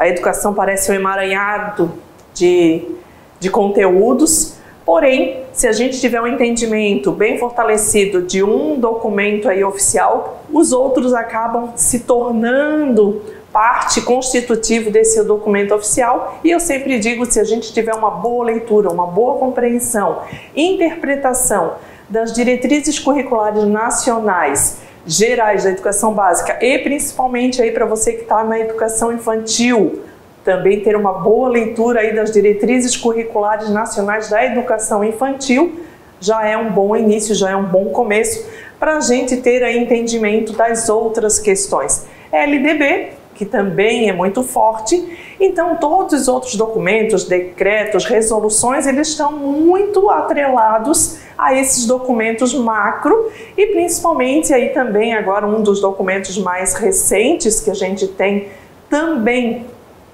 a educação parece um emaranhado de, de conteúdos, porém, se a gente tiver um entendimento bem fortalecido de um documento aí oficial, os outros acabam se tornando parte constitutiva desse documento oficial. E eu sempre digo, se a gente tiver uma boa leitura, uma boa compreensão, interpretação das diretrizes curriculares nacionais gerais da educação básica e principalmente aí para você que está na educação infantil, também ter uma boa leitura aí das diretrizes curriculares nacionais da educação infantil já é um bom início, já é um bom começo para a gente ter aí entendimento das outras questões. LDB que também é muito forte. Então, todos os outros documentos, decretos, resoluções, eles estão muito atrelados a esses documentos macro e principalmente aí também agora um dos documentos mais recentes que a gente tem também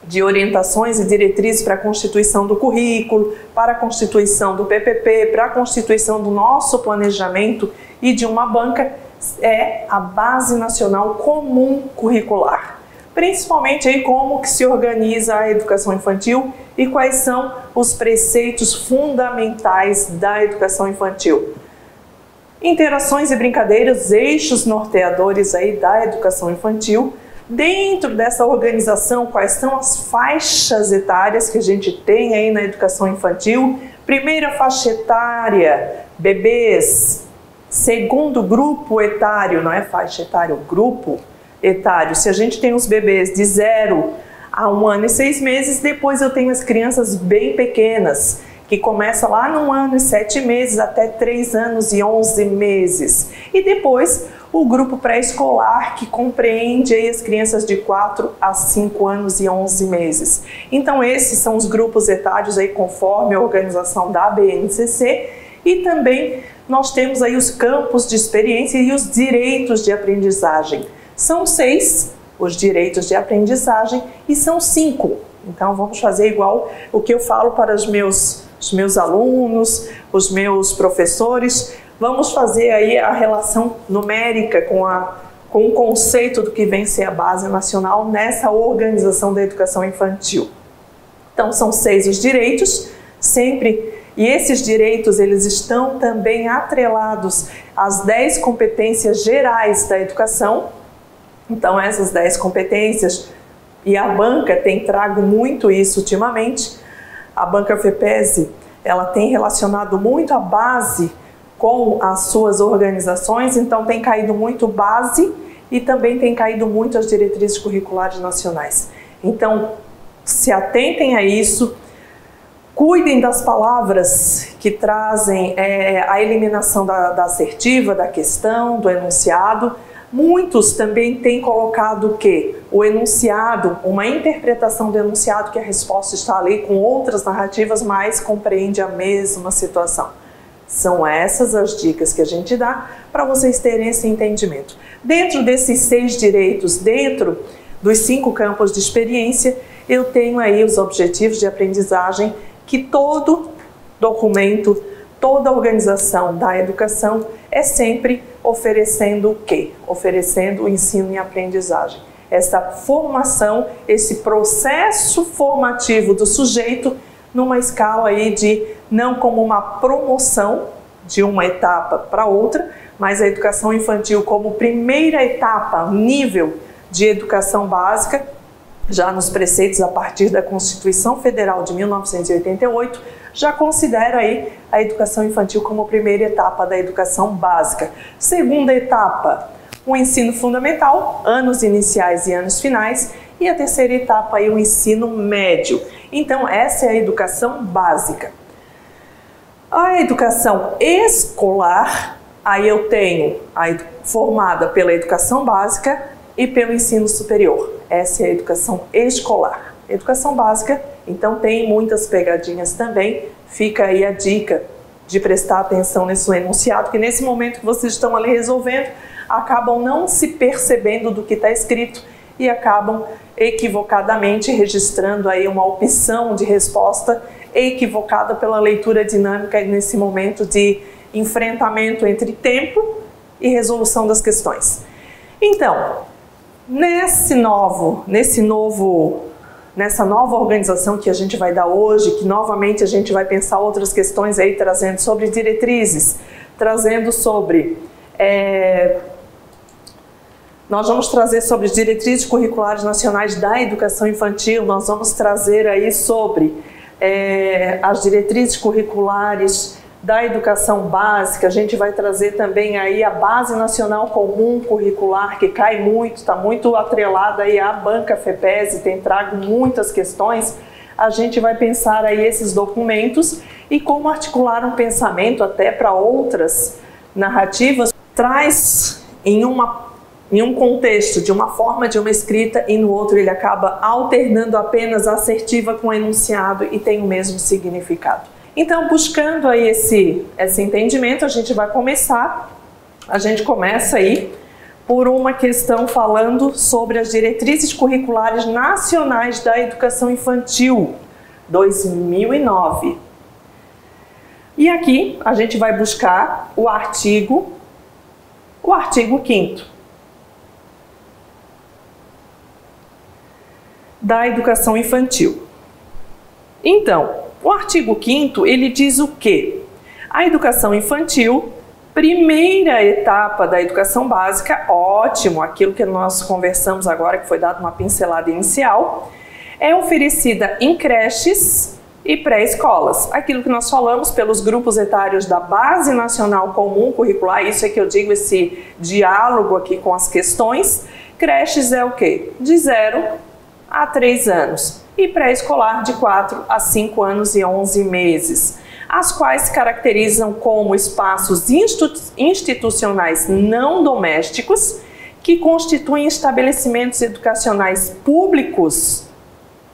de orientações e diretrizes para a constituição do currículo, para a constituição do PPP, para a constituição do nosso planejamento e de uma banca é a Base Nacional Comum Curricular principalmente aí como que se organiza a educação infantil e quais são os preceitos fundamentais da educação infantil. Interações e brincadeiras, eixos norteadores aí da educação infantil. Dentro dessa organização, quais são as faixas etárias que a gente tem aí na educação infantil? Primeira faixa etária, bebês. Segundo grupo etário, não é faixa etária, é grupo etário. Se a gente tem os bebês de zero a um ano e seis meses, depois eu tenho as crianças bem pequenas, que começa lá no ano e sete meses até três anos e onze meses. E depois o grupo pré-escolar, que compreende as crianças de 4 a 5 anos e 11 meses. Então, esses são os grupos etários aí conforme a organização da BNCC e também nós temos aí os campos de experiência e os direitos de aprendizagem. São seis os direitos de aprendizagem e são cinco. Então vamos fazer igual o que eu falo para os meus, os meus alunos, os meus professores. Vamos fazer aí a relação numérica com, a, com o conceito do que vem ser a base nacional nessa organização da educação infantil. Então são seis os direitos, sempre e esses direitos eles estão também atrelados às dez competências gerais da educação, então, essas 10 competências, e a banca tem trago muito isso ultimamente, a banca FEPESE, ela tem relacionado muito a base com as suas organizações, então tem caído muito base e também tem caído muito as diretrizes curriculares nacionais. Então, se atentem a isso, cuidem das palavras que trazem é, a eliminação da, da assertiva, da questão, do enunciado, Muitos também têm colocado o que? O enunciado, uma interpretação do enunciado que a resposta está ali com outras narrativas, mas compreende a mesma situação. São essas as dicas que a gente dá para vocês terem esse entendimento. Dentro desses seis direitos, dentro dos cinco campos de experiência, eu tenho aí os objetivos de aprendizagem que todo documento, toda organização da educação é sempre oferecendo o quê? Oferecendo o ensino e aprendizagem. Essa formação, esse processo formativo do sujeito numa escala aí de não como uma promoção de uma etapa para outra, mas a educação infantil como primeira etapa, nível de educação básica, já nos preceitos a partir da Constituição Federal de 1988, já considera aí a educação infantil como primeira etapa da educação básica. Segunda etapa, o ensino fundamental, anos iniciais e anos finais, e a terceira etapa aí o ensino médio. Então essa é a educação básica. A educação escolar, aí eu tenho a formada pela educação básica e pelo ensino superior. Essa é a educação escolar. Educação básica então tem muitas pegadinhas também. Fica aí a dica de prestar atenção nesse enunciado, que nesse momento que vocês estão ali resolvendo, acabam não se percebendo do que está escrito e acabam equivocadamente registrando aí uma opção de resposta equivocada pela leitura dinâmica nesse momento de enfrentamento entre tempo e resolução das questões. Então, nesse novo, nesse novo nessa nova organização que a gente vai dar hoje, que novamente a gente vai pensar outras questões aí, trazendo sobre diretrizes, trazendo sobre. É, nós vamos trazer sobre diretrizes curriculares nacionais da educação infantil, nós vamos trazer aí sobre é, as diretrizes curriculares da educação básica, a gente vai trazer também aí a Base Nacional Comum Curricular, que cai muito, está muito atrelada aí à banca FEPES, tem trago muitas questões. A gente vai pensar aí esses documentos e como articular um pensamento até para outras narrativas, traz em uma em um contexto de uma forma de uma escrita e no outro ele acaba alternando apenas assertiva com enunciado e tem o mesmo significado. Então, buscando aí esse, esse entendimento, a gente vai começar, a gente começa aí por uma questão falando sobre as diretrizes curriculares nacionais da educação infantil, 2009. E aqui a gente vai buscar o artigo, o artigo 5 da educação infantil. Então, o artigo 5 ele diz o quê? A educação infantil, primeira etapa da educação básica, ótimo, aquilo que nós conversamos agora, que foi dado uma pincelada inicial, é oferecida em creches e pré-escolas. Aquilo que nós falamos pelos grupos etários da Base Nacional Comum Curricular, isso é que eu digo, esse diálogo aqui com as questões. Creches é o quê? De zero a 3 anos e pré-escolar de 4 a 5 anos e 11 meses, as quais se caracterizam como espaços institucionais não domésticos que constituem estabelecimentos educacionais públicos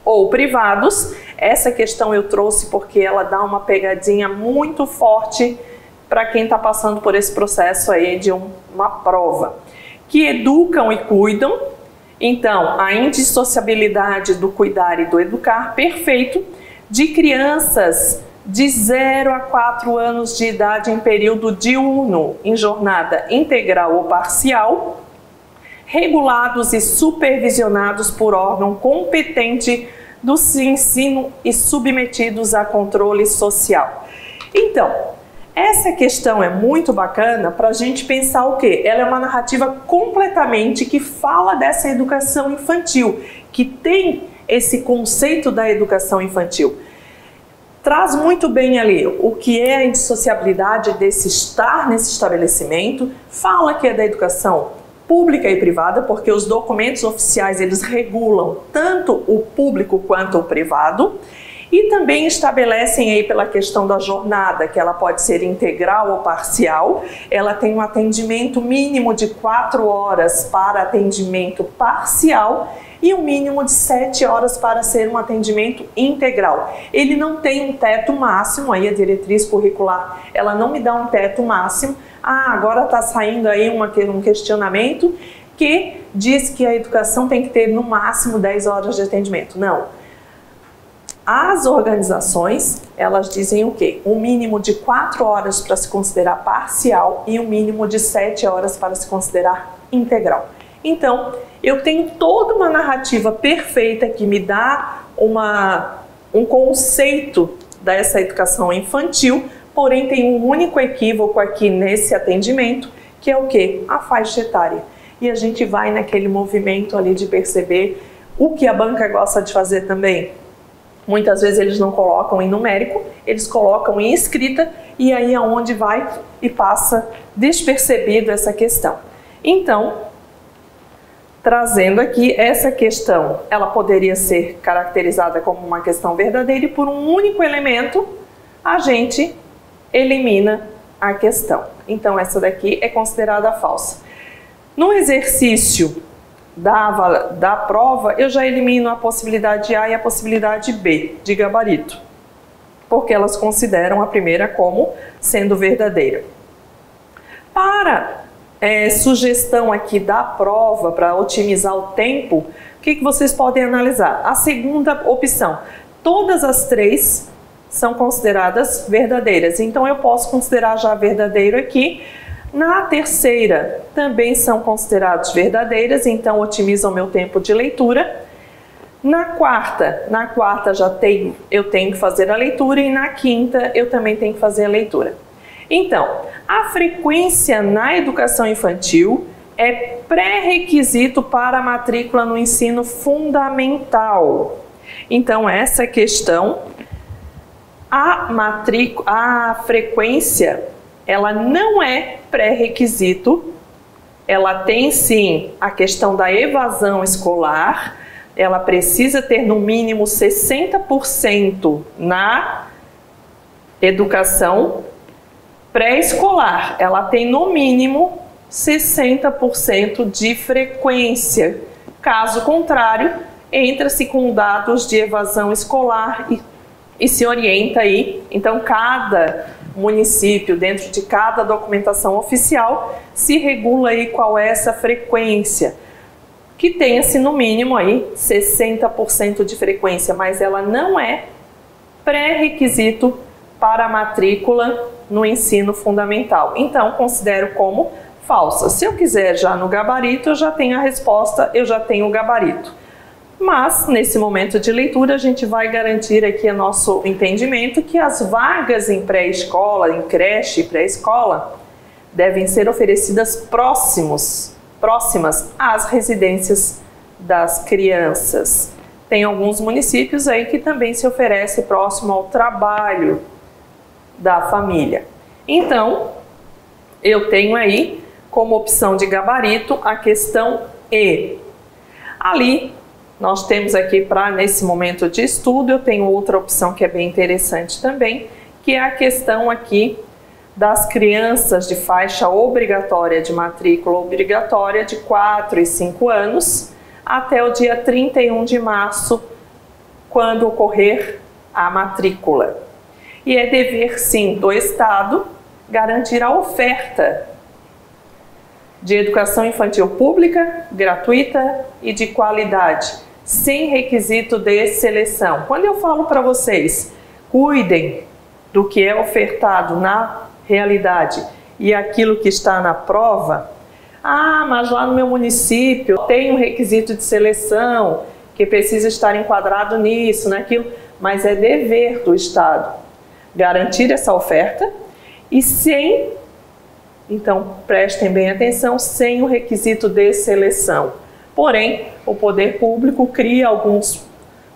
ou privados. Essa questão eu trouxe porque ela dá uma pegadinha muito forte para quem está passando por esse processo aí de um, uma prova, que educam e cuidam então, a indissociabilidade do cuidar e do educar perfeito de crianças de 0 a 4 anos de idade em período diurno, em jornada integral ou parcial, regulados e supervisionados por órgão competente do ensino e submetidos a controle social. Então, essa questão é muito bacana para a gente pensar o quê? Ela é uma narrativa completamente que fala dessa educação infantil, que tem esse conceito da educação infantil. Traz muito bem ali o que é a indissociabilidade desse estar nesse estabelecimento, fala que é da educação pública e privada, porque os documentos oficiais eles regulam tanto o público quanto o privado e também estabelecem aí pela questão da jornada, que ela pode ser integral ou parcial. Ela tem um atendimento mínimo de quatro horas para atendimento parcial e um mínimo de sete horas para ser um atendimento integral. Ele não tem um teto máximo, aí a diretriz curricular, ela não me dá um teto máximo. Ah, agora está saindo aí uma, um questionamento que diz que a educação tem que ter no máximo 10 horas de atendimento. Não as organizações, elas dizem o quê? Um mínimo de quatro horas para se considerar parcial e um mínimo de sete horas para se considerar integral. Então, eu tenho toda uma narrativa perfeita que me dá uma, um conceito dessa educação infantil, porém tem um único equívoco aqui nesse atendimento, que é o quê? A faixa etária. E a gente vai naquele movimento ali de perceber o que a banca gosta de fazer também, Muitas vezes eles não colocam em numérico, eles colocam em escrita e aí é onde vai e passa despercebido essa questão. Então, trazendo aqui essa questão, ela poderia ser caracterizada como uma questão verdadeira e por um único elemento a gente elimina a questão. Então essa daqui é considerada falsa. No exercício da, da prova, eu já elimino a possibilidade A e a possibilidade B de gabarito, porque elas consideram a primeira como sendo verdadeira. Para é, sugestão aqui da prova, para otimizar o tempo, o que, que vocês podem analisar? A segunda opção, todas as três são consideradas verdadeiras, então eu posso considerar já verdadeiro aqui, na terceira, também são considerados verdadeiras, então otimizam meu tempo de leitura. Na quarta, na quarta já tenho, eu tenho que fazer a leitura e na quinta eu também tenho que fazer a leitura. Então, a frequência na educação infantil é pré-requisito para a matrícula no ensino fundamental. Então, essa questão, a, matrícula, a frequência, ela não é pré-requisito, ela tem sim a questão da evasão escolar, ela precisa ter no mínimo 60% na educação pré-escolar. Ela tem no mínimo 60% de frequência. Caso contrário, entra-se com dados de evasão escolar e, e se orienta aí. Então, cada município, dentro de cada documentação oficial, se regula aí qual é essa frequência que tenha-se no mínimo aí 60% de frequência, mas ela não é pré-requisito para a matrícula no ensino fundamental. Então, considero como falsa. Se eu quiser já no gabarito, eu já tenho a resposta, eu já tenho o gabarito. Mas, nesse momento de leitura, a gente vai garantir aqui a nosso entendimento que as vagas em pré-escola, em creche e pré-escola, devem ser oferecidas próximos próximas às residências das crianças. Tem alguns municípios aí que também se oferece próximo ao trabalho da família. Então, eu tenho aí como opção de gabarito a questão E. Ali nós temos aqui para nesse momento de estudo, eu tenho outra opção que é bem interessante também, que é a questão aqui das crianças de faixa obrigatória de matrícula obrigatória de 4 e 5 anos até o dia 31 de março, quando ocorrer a matrícula. E é dever, sim, do Estado garantir a oferta de educação infantil pública, gratuita e de qualidade, sem requisito de seleção. Quando eu falo para vocês, cuidem do que é ofertado na realidade e aquilo que está na prova, ah, mas lá no meu município tem um requisito de seleção que precisa estar enquadrado nisso, naquilo, mas é dever do Estado garantir essa oferta e sem, então prestem bem atenção, sem o requisito de seleção. Porém, o poder público cria alguns,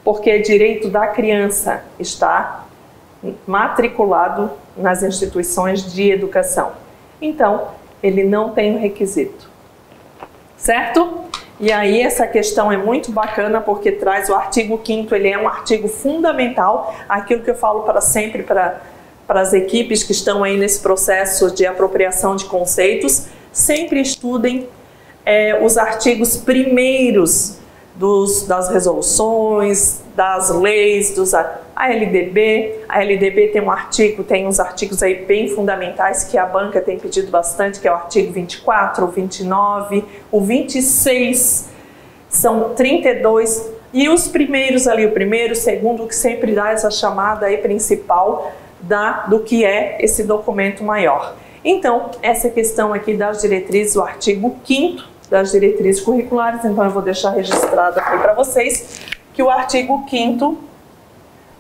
porque direito da criança estar matriculado nas instituições de educação. Então, ele não tem o requisito. Certo? E aí essa questão é muito bacana porque traz o artigo 5 ele é um artigo fundamental, aquilo que eu falo para sempre para para as equipes que estão aí nesse processo de apropriação de conceitos, sempre estudem é, os artigos primeiros dos, das resoluções, das leis, dos, a LDB. A LDB tem um artigo, tem uns artigos aí bem fundamentais que a banca tem pedido bastante, que é o artigo 24, o 29, o 26, são 32. E os primeiros ali, o primeiro, o segundo, que sempre dá essa chamada aí principal da, do que é esse documento maior. Então, essa questão aqui das diretrizes, o artigo 5 das diretrizes curriculares, então eu vou deixar registrado aqui para vocês que o artigo 5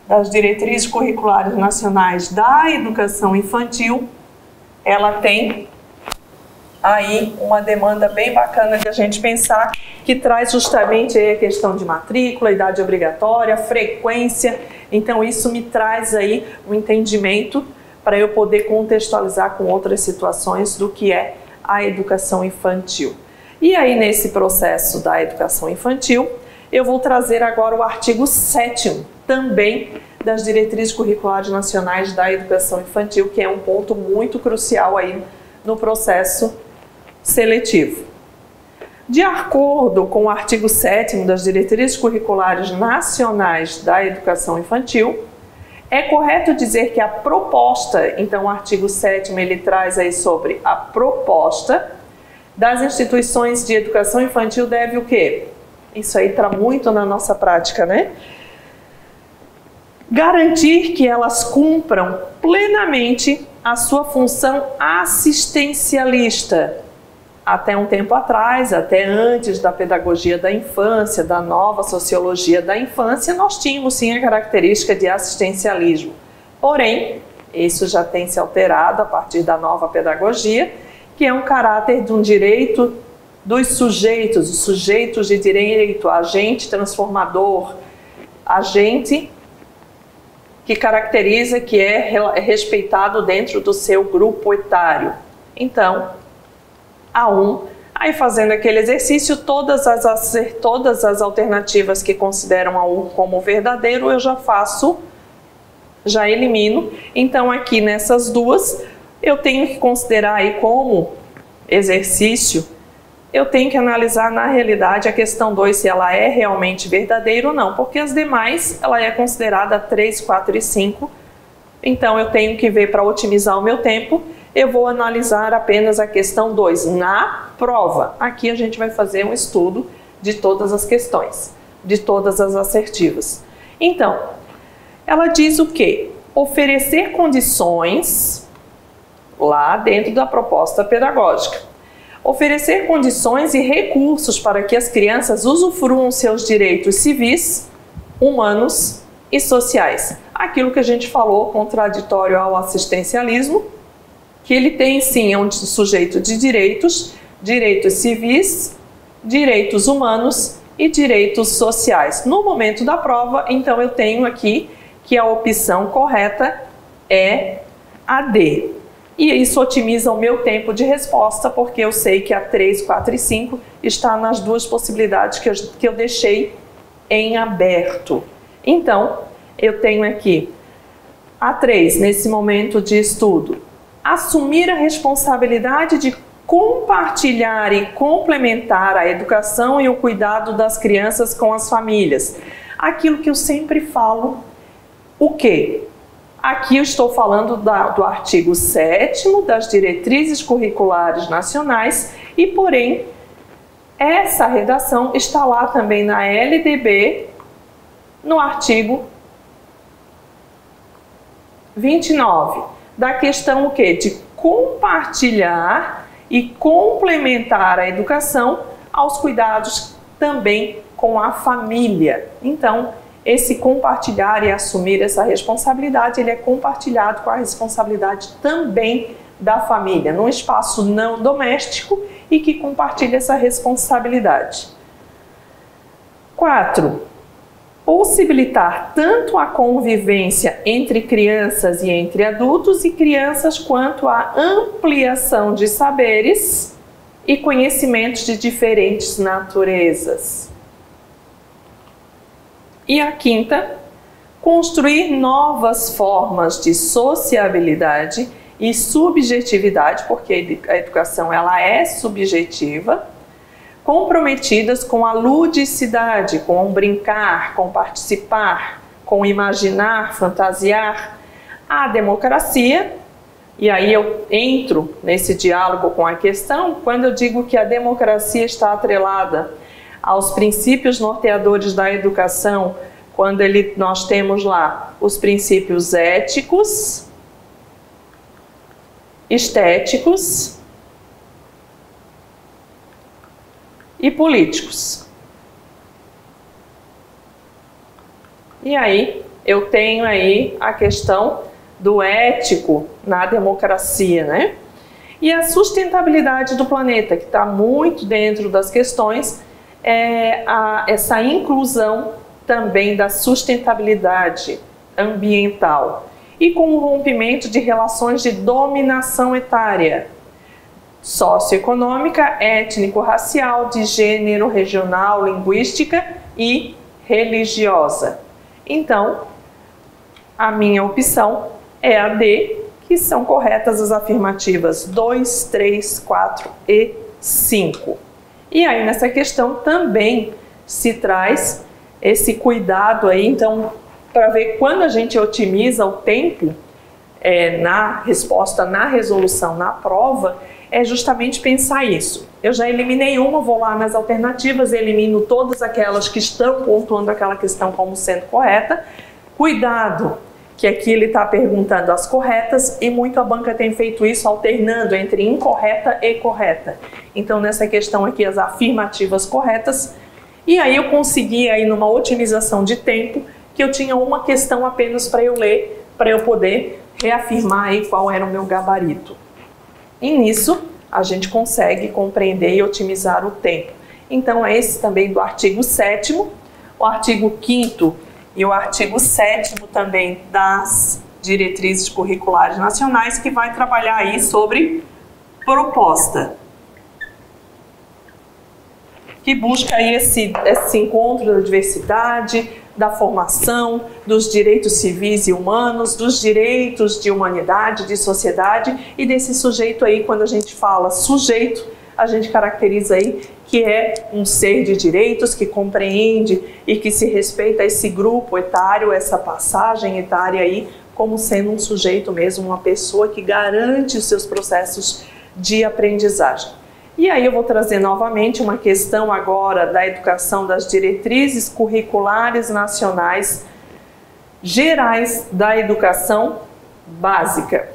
das diretrizes curriculares nacionais da educação infantil, ela tem aí uma demanda bem bacana de a gente pensar, que traz justamente a questão de matrícula, idade obrigatória, frequência. Então isso me traz aí um entendimento para eu poder contextualizar com outras situações do que é a educação infantil. E aí, nesse processo da educação infantil, eu vou trazer agora o artigo 7 também das diretrizes curriculares nacionais da educação infantil, que é um ponto muito crucial aí no processo seletivo. De acordo com o artigo 7 das diretrizes curriculares nacionais da educação infantil, é correto dizer que a proposta, então o artigo 7 ele traz aí sobre a proposta das instituições de educação infantil deve o quê? Isso aí está muito na nossa prática, né? Garantir que elas cumpram plenamente a sua função assistencialista. até um tempo atrás, até antes da pedagogia da infância, da nova sociologia da infância, nós tínhamos sim a característica de assistencialismo. Porém, isso já tem se alterado a partir da nova pedagogia, que é um caráter de um direito dos sujeitos, os sujeitos de direito, agente transformador, agente que caracteriza que é, é respeitado dentro do seu grupo etário. Então, a um, aí fazendo aquele exercício, todas as, todas as alternativas que consideram a um como verdadeiro, eu já faço, já elimino. Então, aqui nessas duas, eu tenho que considerar aí como exercício eu tenho que analisar na realidade a questão 2 se ela é realmente verdadeira ou não, porque as demais ela é considerada 3, 4 e 5. Então eu tenho que ver para otimizar o meu tempo, eu vou analisar apenas a questão 2 na prova. Aqui a gente vai fazer um estudo de todas as questões, de todas as assertivas. Então, ela diz o que? Oferecer condições lá dentro da proposta pedagógica oferecer condições e recursos para que as crianças usufruam seus direitos civis, humanos e sociais. Aquilo que a gente falou contraditório ao assistencialismo, que ele tem sim é um sujeito de direitos, direitos civis, direitos humanos e direitos sociais. No momento da prova, então eu tenho aqui que a opção correta é a D. E isso otimiza o meu tempo de resposta, porque eu sei que a 3, 4 e 5 está nas duas possibilidades que eu, que eu deixei em aberto. Então, eu tenho aqui a 3, nesse momento de estudo, assumir a responsabilidade de compartilhar e complementar a educação e o cuidado das crianças com as famílias. Aquilo que eu sempre falo, o quê? Aqui eu estou falando da, do artigo 7 das diretrizes curriculares nacionais e, porém, essa redação está lá também na LDB, no artigo 29, da questão o quê? De compartilhar e complementar a educação aos cuidados também com a família. Então, esse compartilhar e assumir essa responsabilidade, ele é compartilhado com a responsabilidade também da família, num espaço não doméstico e que compartilha essa responsabilidade. 4. Possibilitar tanto a convivência entre crianças e entre adultos e crianças, quanto a ampliação de saberes e conhecimentos de diferentes naturezas. E a quinta, construir novas formas de sociabilidade e subjetividade, porque a educação ela é subjetiva, comprometidas com a ludicidade, com brincar, com participar, com imaginar, fantasiar, a democracia. E aí eu entro nesse diálogo com a questão quando eu digo que a democracia está atrelada aos princípios norteadores da educação, quando ele, nós temos lá os princípios éticos, estéticos e políticos. E aí eu tenho aí a questão do ético na democracia, né? E a sustentabilidade do planeta, que está muito dentro das questões é a, essa inclusão também da sustentabilidade ambiental e com o rompimento de relações de dominação etária, socioeconômica, étnico-racial, de gênero, regional, linguística e religiosa. Então, a minha opção é a D, que são corretas as afirmativas 2, 3, 4 e 5. E aí nessa questão também se traz esse cuidado aí, então, para ver quando a gente otimiza o tempo é, na resposta, na resolução, na prova, é justamente pensar isso. Eu já eliminei uma, vou lá nas alternativas, elimino todas aquelas que estão pontuando aquela questão como sendo correta. Cuidado que aqui ele está perguntando as corretas e muito a banca tem feito isso alternando entre incorreta e correta. Então, nessa questão aqui, as afirmativas corretas. E aí eu consegui aí numa otimização de tempo que eu tinha uma questão apenas para eu ler, para eu poder reafirmar aí qual era o meu gabarito. E nisso a gente consegue compreender e otimizar o tempo. Então, é esse também do artigo 7 o artigo 5 e o artigo 7 também das diretrizes curriculares nacionais, que vai trabalhar aí sobre proposta, que busca aí esse, esse encontro da diversidade, da formação, dos direitos civis e humanos, dos direitos de humanidade, de sociedade e desse sujeito aí, quando a gente fala sujeito, a gente caracteriza aí que é um ser de direitos, que compreende e que se respeita esse grupo etário, essa passagem etária aí, como sendo um sujeito mesmo, uma pessoa que garante os seus processos de aprendizagem. E aí eu vou trazer novamente uma questão agora da educação das diretrizes curriculares nacionais gerais da educação básica.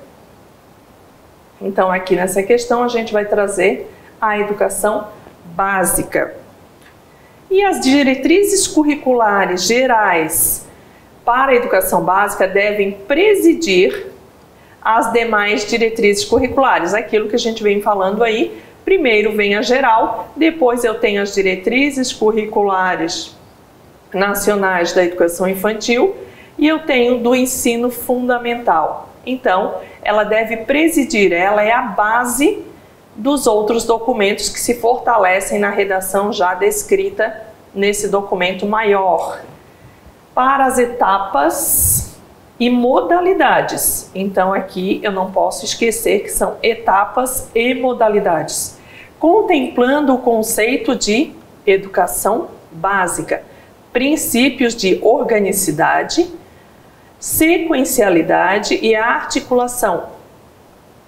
Então aqui nessa questão a gente vai trazer a educação básica. E as diretrizes curriculares gerais para a educação básica devem presidir as demais diretrizes curriculares, aquilo que a gente vem falando aí. Primeiro vem a geral, depois eu tenho as diretrizes curriculares nacionais da educação infantil e eu tenho do ensino fundamental. Então, ela deve presidir, ela é a base dos outros documentos que se fortalecem na redação já descrita nesse documento maior. Para as etapas e modalidades. Então, aqui eu não posso esquecer que são etapas e modalidades, contemplando o conceito de educação básica, princípios de organicidade, sequencialidade e articulação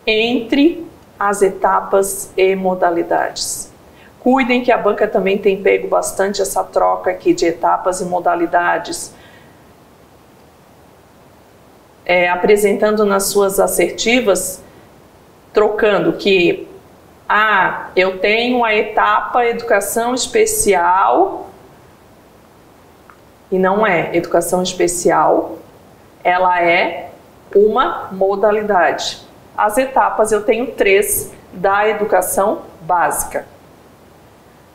entre as etapas e modalidades. Cuidem que a banca também tem pego bastante essa troca aqui de etapas e modalidades, é, apresentando nas suas assertivas, trocando que ah, eu tenho a etapa educação especial e não é educação especial, ela é uma modalidade. As etapas eu tenho três da educação básica.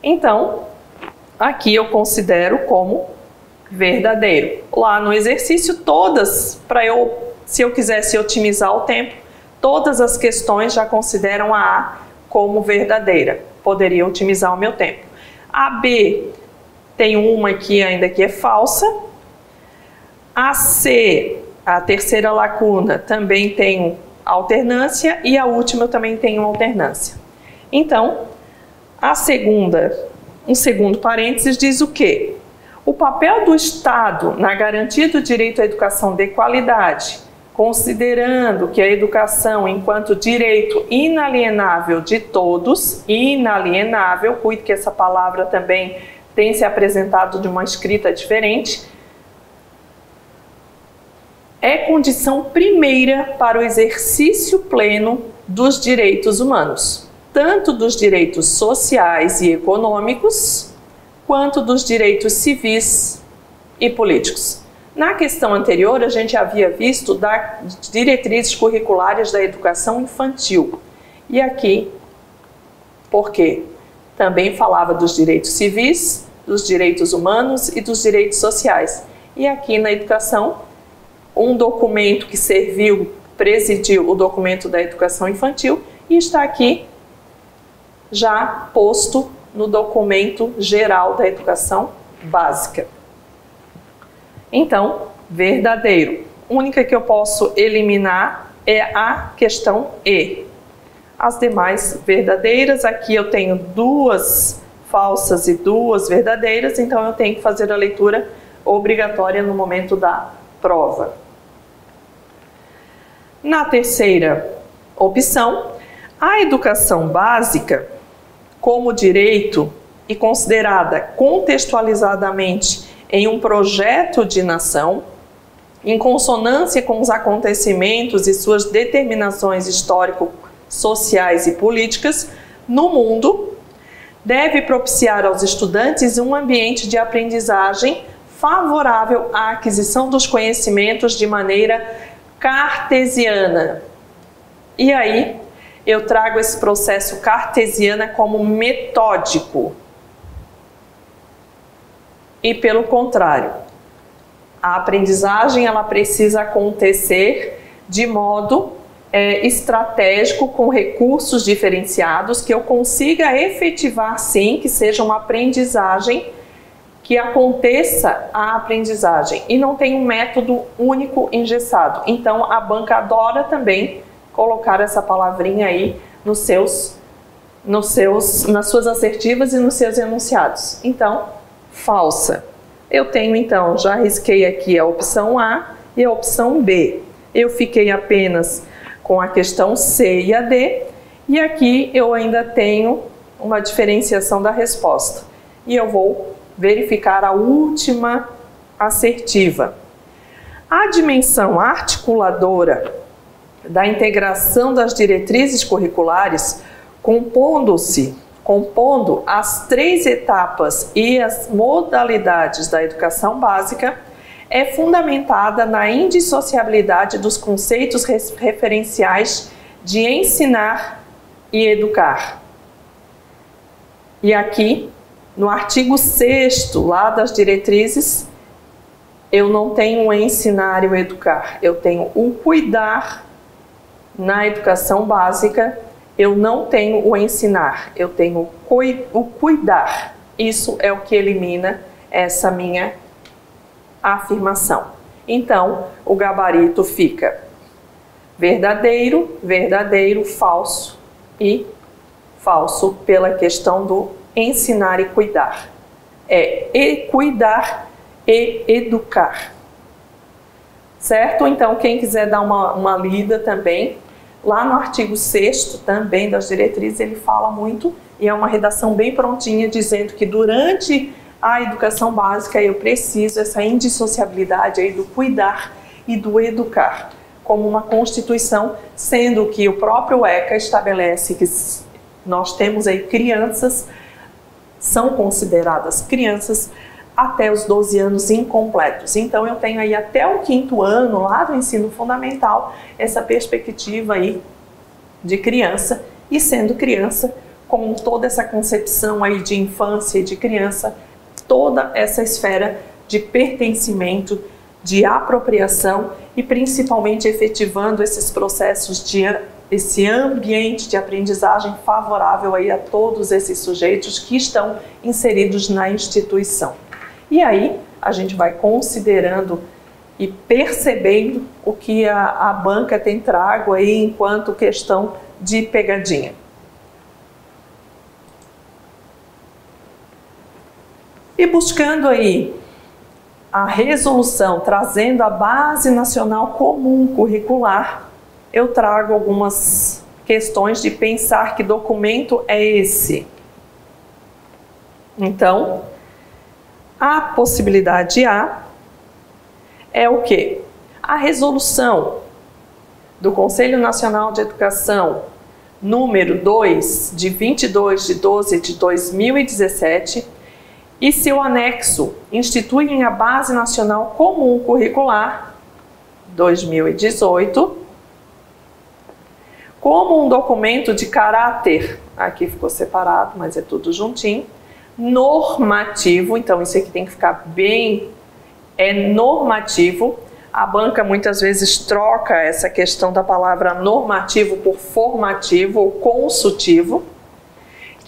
Então, aqui eu considero como verdadeiro. Lá no exercício, todas, para eu, se eu quisesse otimizar o tempo, todas as questões já consideram a A como verdadeira. Poderia otimizar o meu tempo. A B tem uma aqui ainda que é falsa. A C, a terceira lacuna, também tem alternância e a última eu também tenho alternância. Então, a segunda, um segundo parênteses diz o quê? O papel do Estado na garantia do direito à educação de qualidade, considerando que a educação, enquanto direito inalienável de todos, inalienável, cuide que essa palavra também tem se apresentado de uma escrita diferente, é condição primeira para o exercício pleno dos direitos humanos, tanto dos direitos sociais e econômicos, quanto dos direitos civis e políticos. Na questão anterior, a gente havia visto diretrizes curriculares da educação infantil. E aqui, por quê? Também falava dos direitos civis, dos direitos humanos e dos direitos sociais. E aqui na educação um documento que serviu, presidiu o documento da educação infantil e está aqui já posto no documento geral da educação básica. Então, verdadeiro. Única que eu posso eliminar é a questão E. As demais verdadeiras, aqui eu tenho duas falsas e duas verdadeiras, então eu tenho que fazer a leitura obrigatória no momento da prova. Na terceira opção, a educação básica, como direito e considerada contextualizadamente em um projeto de nação, em consonância com os acontecimentos e suas determinações histórico-sociais e políticas no mundo, deve propiciar aos estudantes um ambiente de aprendizagem favorável à aquisição dos conhecimentos de maneira cartesiana. E aí, eu trago esse processo cartesiano como metódico. E pelo contrário, a aprendizagem ela precisa acontecer de modo é, estratégico, com recursos diferenciados, que eu consiga efetivar sim, que seja uma aprendizagem, que aconteça a aprendizagem e não tem um método único engessado. Então a banca adora também colocar essa palavrinha aí nos seus, nos seus, nas suas assertivas e nos seus enunciados. Então, falsa. Eu tenho então, já risquei aqui a opção A e a opção B. Eu fiquei apenas com a questão C e a D, e aqui eu ainda tenho uma diferenciação da resposta. E eu vou verificar a última assertiva. A dimensão articuladora da integração das diretrizes curriculares, compondo-se, compondo as três etapas e as modalidades da educação básica, é fundamentada na indissociabilidade dos conceitos referenciais de ensinar e educar. E aqui, no artigo 6 lá das diretrizes, eu não tenho ensinar e educar, eu tenho o cuidar na educação básica, eu não tenho o ensinar, eu tenho o cuidar. Isso é o que elimina essa minha afirmação. Então, o gabarito fica verdadeiro, verdadeiro, falso e falso pela questão do ensinar e cuidar. É e cuidar e educar. Certo? Então, quem quiser dar uma, uma lida também, lá no artigo 6 também das diretrizes, ele fala muito e é uma redação bem prontinha dizendo que durante a educação básica, eu preciso essa indissociabilidade aí do cuidar e do educar, como uma constituição, sendo que o próprio ECA estabelece que nós temos aí crianças, são consideradas crianças até os 12 anos incompletos. Então eu tenho aí até o quinto ano lá do ensino fundamental essa perspectiva aí de criança e sendo criança com toda essa concepção aí de infância e de criança toda essa esfera de pertencimento, de apropriação e principalmente efetivando esses processos de esse ambiente de aprendizagem favorável aí a todos esses sujeitos que estão inseridos na instituição. E aí a gente vai considerando e percebendo o que a, a banca tem trago aí enquanto questão de pegadinha. E buscando aí a resolução, trazendo a base nacional comum curricular, eu trago algumas questões de pensar que documento é esse. Então, a possibilidade A é o que? A resolução do Conselho Nacional de Educação número 2 de 22 de 12 de 2017 e seu anexo instituem a Base Nacional Comum Curricular 2018 como um documento de caráter, aqui ficou separado, mas é tudo juntinho, normativo, então isso aqui tem que ficar bem, é normativo. A banca muitas vezes troca essa questão da palavra normativo por formativo ou consultivo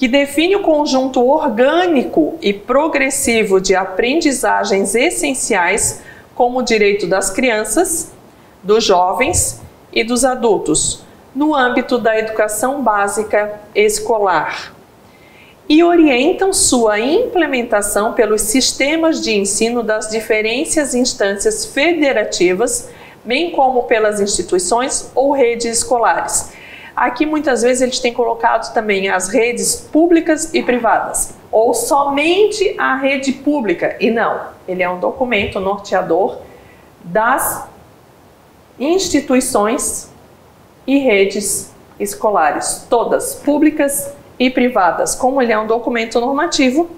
que define o conjunto orgânico e progressivo de aprendizagens essenciais como o direito das crianças, dos jovens e dos adultos, no âmbito da educação básica escolar. E orientam sua implementação pelos sistemas de ensino das diferentes instâncias federativas, bem como pelas instituições ou redes escolares Aqui muitas vezes eles têm colocado também as redes públicas e privadas, ou somente a rede pública. E não, ele é um documento norteador das instituições e redes escolares, todas públicas e privadas. Como ele é um documento normativo,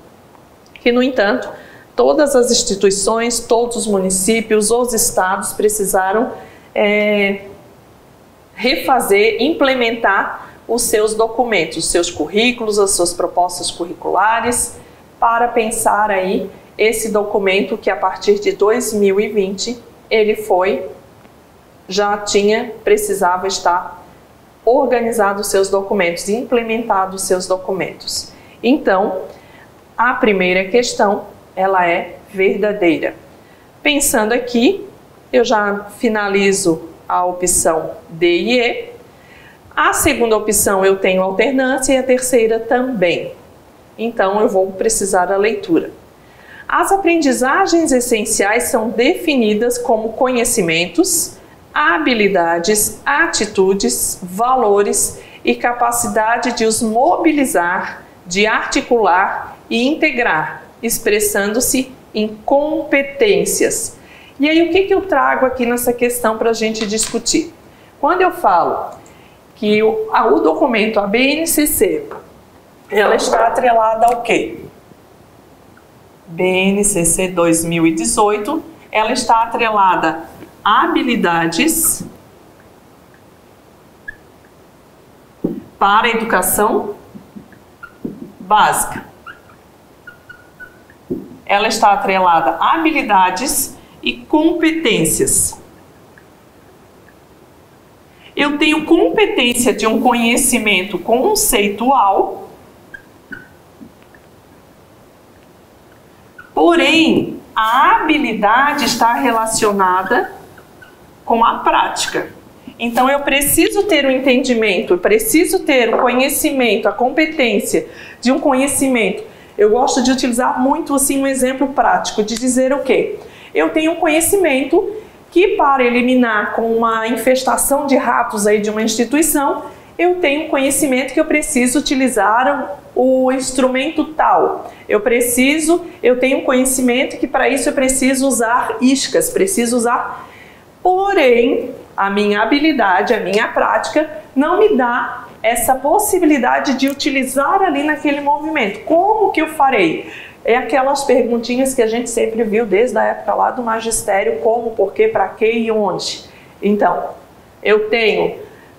que, no entanto, todas as instituições, todos os municípios, os estados precisaram é, refazer, implementar os seus documentos, os seus currículos, as suas propostas curriculares, para pensar aí esse documento que a partir de 2020 ele foi já tinha precisava estar organizado os seus documentos, implementado os seus documentos. Então, a primeira questão, ela é verdadeira. Pensando aqui, eu já finalizo a opção D e E. A segunda opção eu tenho alternância e a terceira também. Então eu vou precisar da leitura. As aprendizagens essenciais são definidas como conhecimentos, habilidades, atitudes, valores e capacidade de os mobilizar, de articular e integrar, expressando-se em competências. E aí, o que, que eu trago aqui nessa questão para a gente discutir? Quando eu falo que o, a, o documento, a BNCC, ela está atrelada ao quê? BNCC 2018, ela está atrelada habilidades para a educação básica. Ela está atrelada a habilidades e competências. Eu tenho competência de um conhecimento conceitual Porém, a habilidade está relacionada com a prática. Então eu preciso ter o um entendimento, eu preciso ter o conhecimento, a competência de um conhecimento. Eu gosto de utilizar muito assim um exemplo prático de dizer o quê? Eu tenho um conhecimento que para eliminar com uma infestação de ratos aí de uma instituição, eu tenho conhecimento que eu preciso utilizar o instrumento tal. Eu preciso, eu tenho conhecimento que para isso eu preciso usar iscas, preciso usar. Porém, a minha habilidade, a minha prática não me dá essa possibilidade de utilizar ali naquele movimento. Como que eu farei? É aquelas perguntinhas que a gente sempre viu desde a época lá do magistério, como, por quê, para quê e onde. Então, eu tenho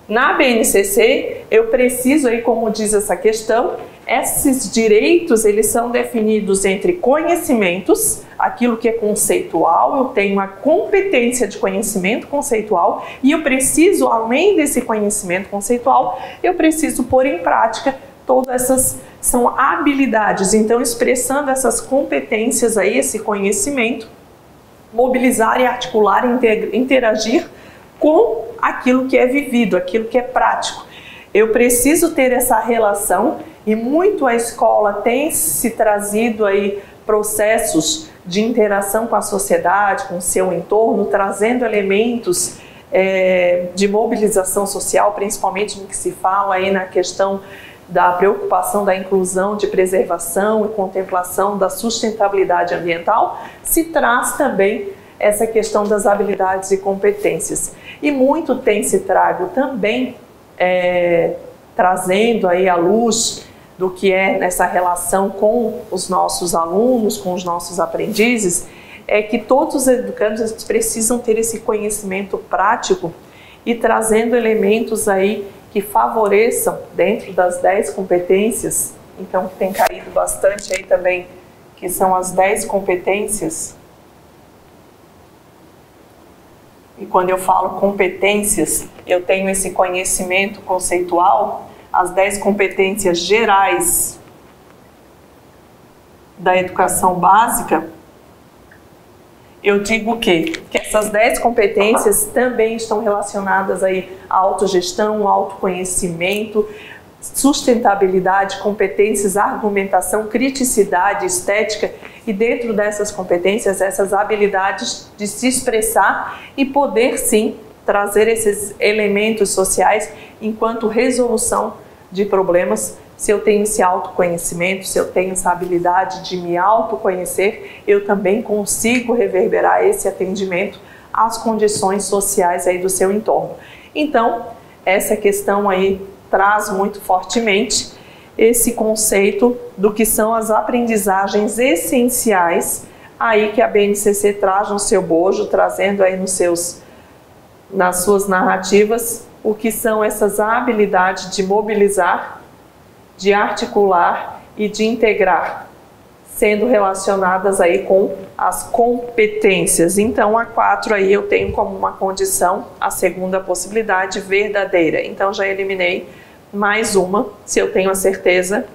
na BNCC, eu preciso aí, como diz essa questão, esses direitos eles são definidos entre conhecimentos, aquilo que é conceitual, eu tenho a competência de conhecimento conceitual e eu preciso, além desse conhecimento conceitual, eu preciso pôr em prática todas essas são habilidades. Então, expressando essas competências aí, esse conhecimento, mobilizar e articular, interagir com aquilo que é vivido, aquilo que é prático. Eu preciso ter essa relação e muito a escola tem se trazido aí processos de interação com a sociedade, com o seu entorno, trazendo elementos é, de mobilização social, principalmente no que se fala aí na questão da preocupação da inclusão, de preservação e contemplação da sustentabilidade ambiental, se traz também essa questão das habilidades e competências. E muito tem se trago também é, trazendo aí a luz do que é nessa relação com os nossos alunos, com os nossos aprendizes, é que todos os educandos precisam ter esse conhecimento prático e trazendo elementos aí que favoreçam dentro das 10 competências, então tem caído bastante aí também, que são as 10 competências. E quando eu falo competências, eu tenho esse conhecimento conceitual, as 10 competências gerais da educação básica, eu digo que, que essas 10 competências também estão relacionadas aí à autogestão, autoconhecimento, sustentabilidade, competências, argumentação, criticidade, estética e dentro dessas competências, essas habilidades de se expressar e poder sim trazer esses elementos sociais enquanto resolução de problemas. Se eu tenho esse autoconhecimento, se eu tenho essa habilidade de me autoconhecer, eu também consigo reverberar esse atendimento às condições sociais aí do seu entorno. Então, essa questão aí traz muito fortemente esse conceito do que são as aprendizagens essenciais aí que a BNCC traz no seu bojo, trazendo aí nos seus nas suas narrativas o que são essas habilidades de mobilizar, de articular e de integrar, sendo relacionadas aí com as competências. Então, a quatro aí eu tenho como uma condição a segunda possibilidade verdadeira. Então, já eliminei mais uma, se eu tenho a certeza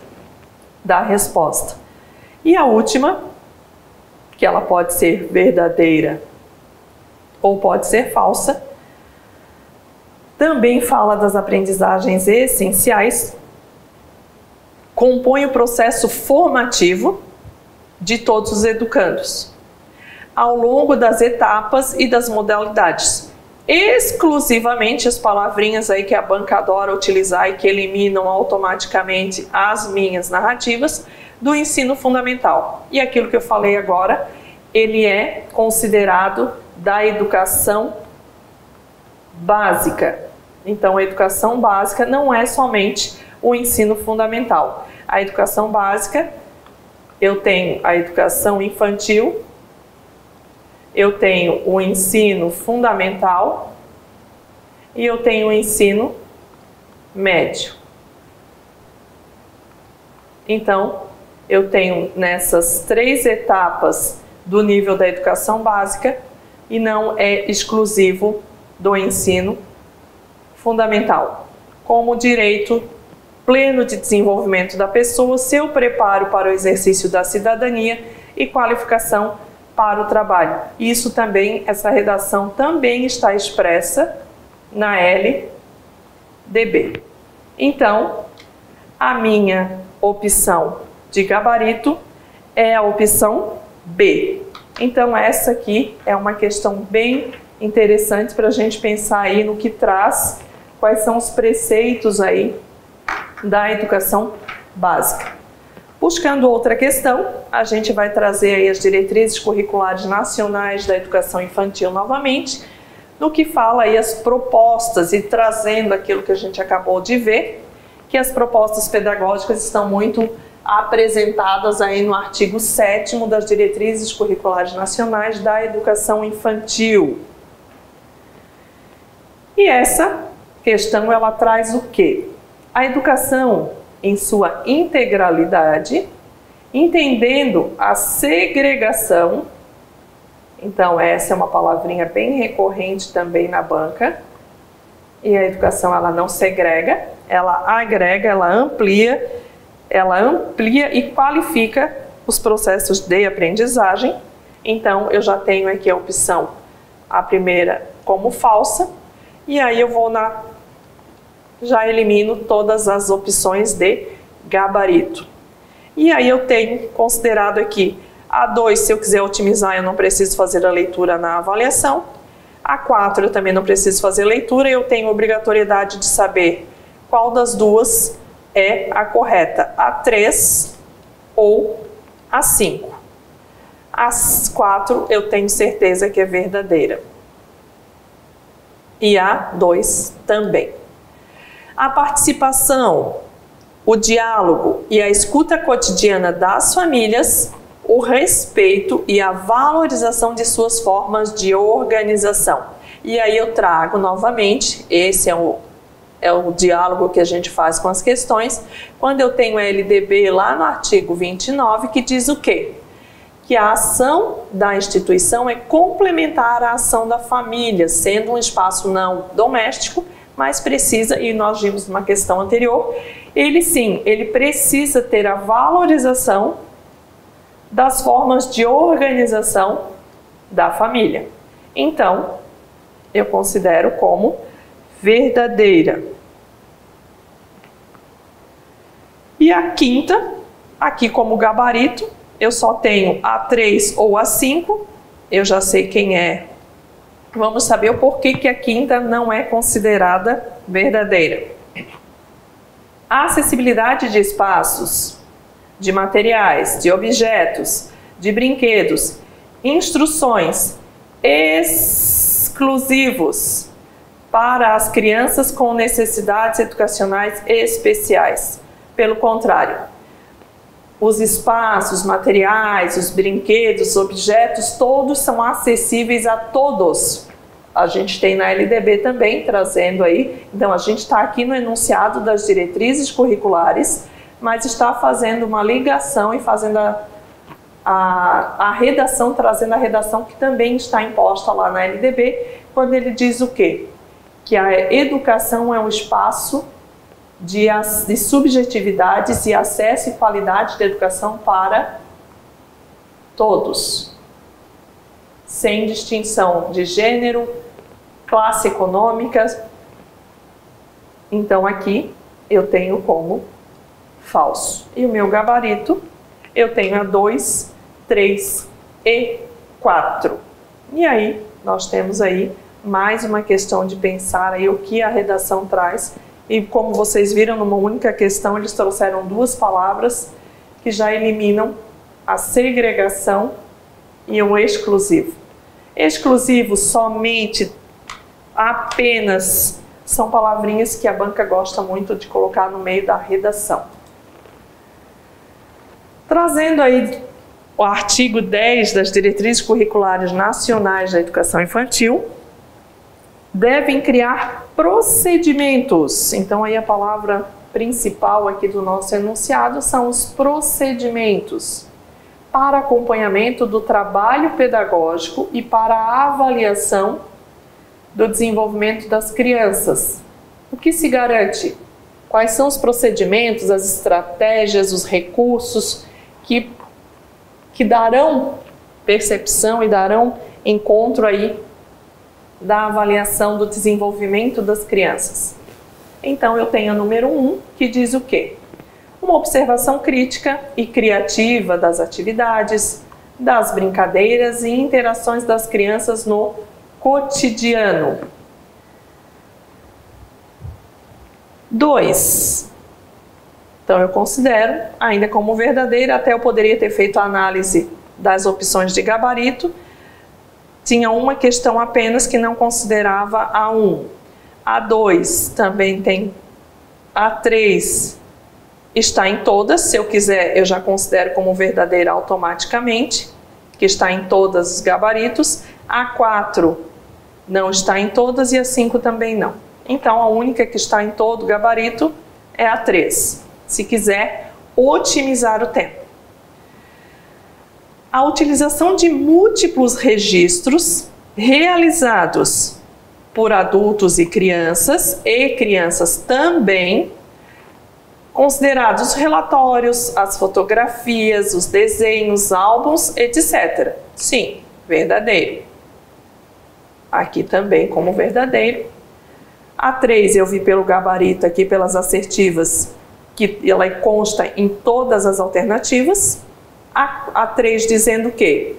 da resposta. E a última, que ela pode ser verdadeira ou pode ser falsa, também fala das aprendizagens essenciais, compõe o processo formativo de todos os educandos, ao longo das etapas e das modalidades. Exclusivamente as palavrinhas aí que a banca adora utilizar e que eliminam automaticamente as minhas narrativas do ensino fundamental. E aquilo que eu falei agora, ele é considerado da educação básica, então, a educação básica não é somente o ensino fundamental. A educação básica, eu tenho a educação infantil, eu tenho o ensino fundamental e eu tenho o ensino médio. Então, eu tenho nessas três etapas do nível da educação básica e não é exclusivo do ensino fundamental, como direito pleno de desenvolvimento da pessoa, seu preparo para o exercício da cidadania e qualificação para o trabalho. Isso também, essa redação também está expressa na LDB. Então, a minha opção de gabarito é a opção B. Então, essa aqui é uma questão bem interessante para a gente pensar aí no que traz quais são os preceitos aí da educação básica. Buscando outra questão, a gente vai trazer aí as diretrizes curriculares nacionais da educação infantil novamente, no que fala aí as propostas e trazendo aquilo que a gente acabou de ver, que as propostas pedagógicas estão muito apresentadas aí no artigo 7 das diretrizes curriculares nacionais da educação infantil. E essa questão ela traz o quê? A educação em sua integralidade, entendendo a segregação. Então essa é uma palavrinha bem recorrente também na banca. E a educação ela não segrega, ela agrega, ela amplia, ela amplia e qualifica os processos de aprendizagem. Então eu já tenho aqui a opção a primeira como falsa e aí eu vou na já elimino todas as opções de gabarito. E aí eu tenho considerado aqui a 2, se eu quiser otimizar, eu não preciso fazer a leitura na avaliação. A 4 eu também não preciso fazer leitura, eu tenho obrigatoriedade de saber qual das duas é a correta, a 3 ou a 5. As 4 eu tenho certeza que é verdadeira. E a 2 também a participação, o diálogo e a escuta cotidiana das famílias, o respeito e a valorização de suas formas de organização. E aí eu trago novamente, esse é o, é o diálogo que a gente faz com as questões, quando eu tenho a LDB lá no artigo 29, que diz o quê? Que a ação da instituição é complementar à ação da família, sendo um espaço não doméstico mas precisa, e nós vimos numa questão anterior, ele sim, ele precisa ter a valorização das formas de organização da família. Então, eu considero como verdadeira. E a quinta, aqui como gabarito, eu só tenho a 3 ou a 5, eu já sei quem é vamos saber o porquê que a quinta não é considerada verdadeira. A acessibilidade de espaços, de materiais, de objetos, de brinquedos, instruções, exclusivos para as crianças com necessidades educacionais especiais. Pelo contrário, os espaços, materiais, os brinquedos, os objetos, todos são acessíveis a todos. A gente tem na LDB também trazendo aí, então a gente está aqui no enunciado das diretrizes curriculares, mas está fazendo uma ligação e fazendo a, a, a redação, trazendo a redação que também está imposta lá na LDB, quando ele diz o quê? Que a educação é um espaço de, de subjetividades e acesso e qualidade de educação para todos, sem distinção de gênero, classe econômica. Então aqui eu tenho como falso. E o meu gabarito eu tenho a 2, 3 e 4. E aí nós temos aí mais uma questão de pensar aí o que a redação traz e como vocês viram, numa única questão, eles trouxeram duas palavras que já eliminam a segregação e o exclusivo. Exclusivo somente, apenas, são palavrinhas que a banca gosta muito de colocar no meio da redação. Trazendo aí o artigo 10 das Diretrizes Curriculares Nacionais da Educação Infantil, devem criar procedimentos. Então aí a palavra principal aqui do nosso enunciado são os procedimentos para acompanhamento do trabalho pedagógico e para avaliação do desenvolvimento das crianças. O que se garante? Quais são os procedimentos, as estratégias, os recursos que, que darão percepção e darão encontro aí da avaliação do desenvolvimento das crianças. Então eu tenho a número 1, um, que diz o quê? Uma observação crítica e criativa das atividades, das brincadeiras e interações das crianças no cotidiano. 2. Então eu considero ainda como verdadeira, até eu poderia ter feito a análise das opções de gabarito, tinha uma questão apenas que não considerava a 1. A 2 também tem. A 3 está em todas, se eu quiser, eu já considero como verdadeira automaticamente, que está em todos os gabaritos. A 4 não está em todas e a 5 também não. Então, a única que está em todo o gabarito é a 3. Se quiser otimizar o tempo a utilização de múltiplos registros realizados por adultos e crianças, e crianças também, considerados relatórios, as fotografias, os desenhos, álbuns, etc. Sim, verdadeiro. Aqui também como verdadeiro. A 3 eu vi pelo gabarito aqui, pelas assertivas, que ela consta em todas as alternativas a, a 3 dizendo que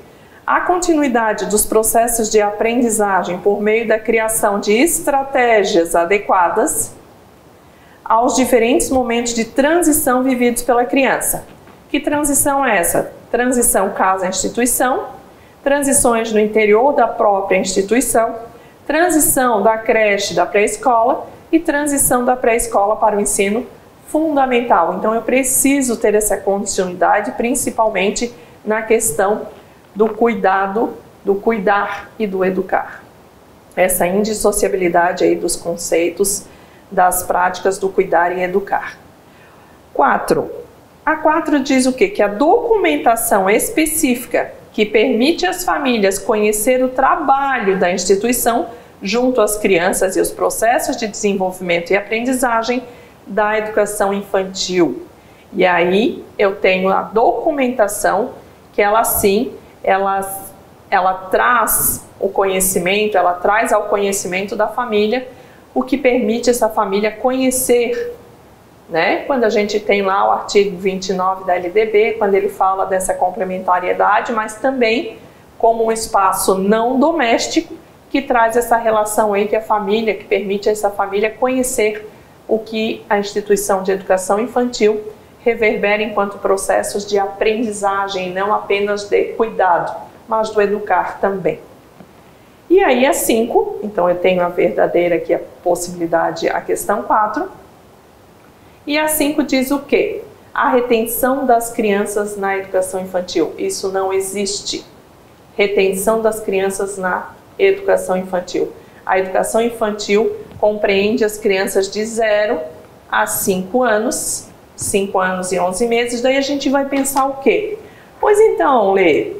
a continuidade dos processos de aprendizagem por meio da criação de estratégias adequadas aos diferentes momentos de transição vividos pela criança. Que transição é essa? Transição casa-instituição, transições no interior da própria instituição, transição da creche da pré-escola e transição da pré-escola para o ensino fundamental. Então eu preciso ter essa continuidade, principalmente na questão do cuidado, do cuidar e do educar. Essa indissociabilidade aí dos conceitos das práticas do cuidar e educar. 4. A 4 diz o quê? Que a documentação específica que permite às famílias conhecer o trabalho da instituição junto às crianças e os processos de desenvolvimento e aprendizagem da educação infantil. E aí eu tenho a documentação que ela sim, ela, ela traz o conhecimento, ela traz ao conhecimento da família o que permite essa família conhecer, né? Quando a gente tem lá o artigo 29 da LDB, quando ele fala dessa complementariedade, mas também como um espaço não doméstico que traz essa relação entre a família, que permite essa família conhecer o que a instituição de educação infantil reverbera enquanto processos de aprendizagem, não apenas de cuidado, mas do educar também. E aí a 5, então eu tenho a verdadeira aqui, a possibilidade, a questão 4. E a 5 diz o quê? A retenção das crianças na educação infantil. Isso não existe. Retenção das crianças na educação infantil. A educação infantil compreende as crianças de 0 a 5 anos, 5 anos e 11 meses. Daí a gente vai pensar o quê? Pois então, Lê,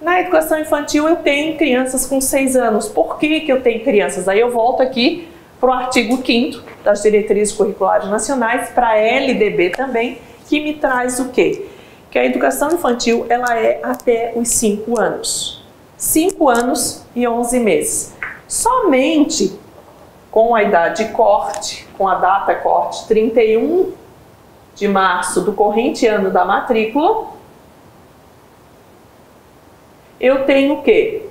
na educação infantil eu tenho crianças com 6 anos. Por que, que eu tenho crianças? Aí eu volto aqui para o artigo 5 das diretrizes curriculares nacionais, para a LDB também, que me traz o quê? Que a educação infantil ela é até os 5 anos. 5 anos e 11 meses. Somente com a idade corte, com a data corte 31 de março do corrente ano da matrícula, eu tenho o quê?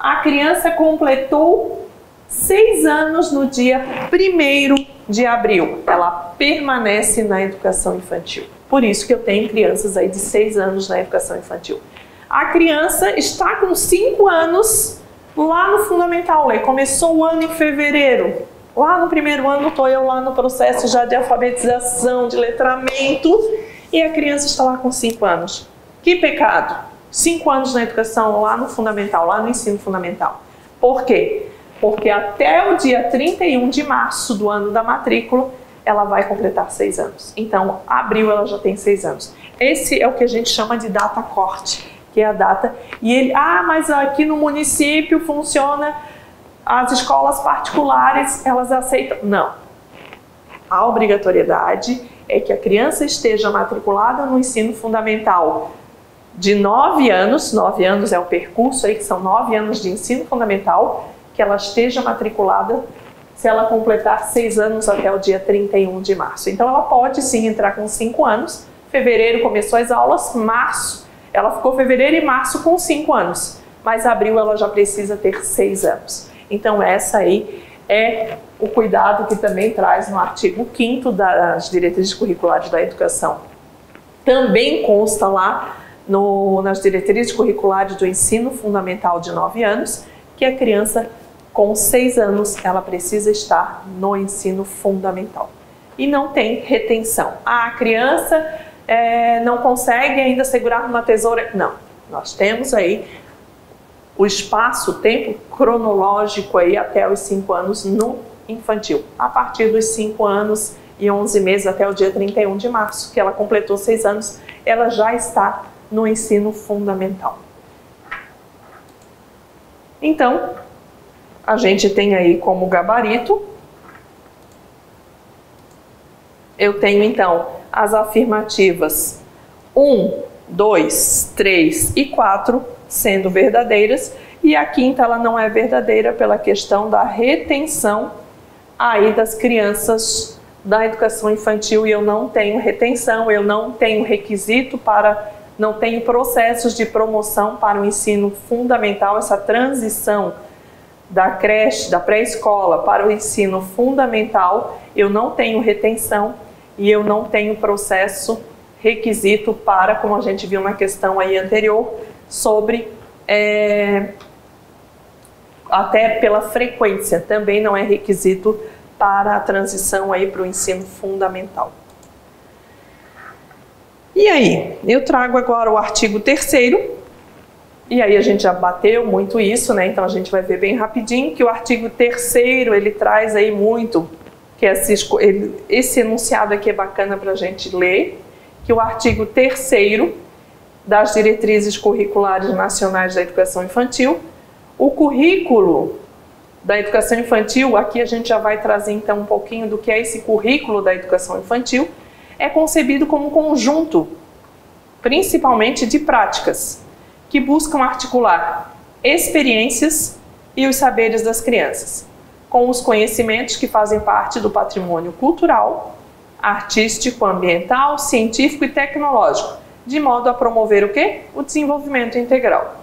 A criança completou seis anos no dia 1 de abril. Ela permanece na educação infantil. Por isso que eu tenho crianças aí de seis anos na educação infantil. A criança está com cinco anos lá no fundamental. Lê. Começou o ano em fevereiro. Lá no primeiro ano estou eu lá no processo já de alfabetização, de letramento, e a criança está lá com cinco anos. Que pecado! cinco anos na educação lá no fundamental, lá no ensino fundamental. Por quê? Porque até o dia 31 de março do ano da matrícula, ela vai completar seis anos. Então, abril ela já tem seis anos. Esse é o que a gente chama de data corte, que é a data. E ele, ah, mas aqui no município funciona, as escolas particulares, elas aceitam. Não. A obrigatoriedade é que a criança esteja matriculada no ensino fundamental de nove anos, nove anos é o percurso aí, que são nove anos de ensino fundamental, que ela esteja matriculada se ela completar seis anos até o dia 31 de março. Então ela pode sim entrar com cinco anos. Fevereiro começou as aulas, março, ela ficou fevereiro e março com cinco anos, mas abril ela já precisa ter seis anos. Então essa aí é o cuidado que também traz no artigo 5 das diretrizes curriculares da educação. Também consta lá no, nas diretrizes curriculares do ensino fundamental de 9 anos, que a criança com 6 anos ela precisa estar no ensino fundamental. E não tem retenção. Ah, a criança é, não consegue ainda segurar uma tesoura. Não, nós temos aí o espaço, o tempo cronológico aí até os 5 anos no infantil. A partir dos 5 anos e 11 meses até o dia 31 de março, que ela completou 6 anos, ela já está no ensino fundamental. Então, a gente tem aí como gabarito, eu tenho então as afirmativas 1, 2, 3 e 4 sendo verdadeiras, e a quinta ela não é verdadeira pela questão da retenção aí das crianças da educação infantil e eu não tenho retenção, eu não tenho requisito para não tenho processos de promoção para o ensino fundamental, essa transição da creche, da pré-escola para o ensino fundamental, eu não tenho retenção e eu não tenho processo requisito para, como a gente viu na questão aí anterior, sobre é, até pela frequência, também não é requisito para a transição aí para o ensino fundamental. E aí, eu trago agora o artigo 3 e aí a gente já bateu muito isso, né? Então a gente vai ver bem rapidinho que o artigo 3 ele traz aí muito, que esse, ele, esse enunciado aqui é bacana para a gente ler, que o artigo 3 das diretrizes curriculares nacionais da educação infantil, o currículo da educação infantil, aqui a gente já vai trazer então um pouquinho do que é esse currículo da educação infantil, é concebido como um conjunto, principalmente de práticas, que buscam articular experiências e os saberes das crianças, com os conhecimentos que fazem parte do patrimônio cultural, artístico, ambiental, científico e tecnológico, de modo a promover o quê? O desenvolvimento integral.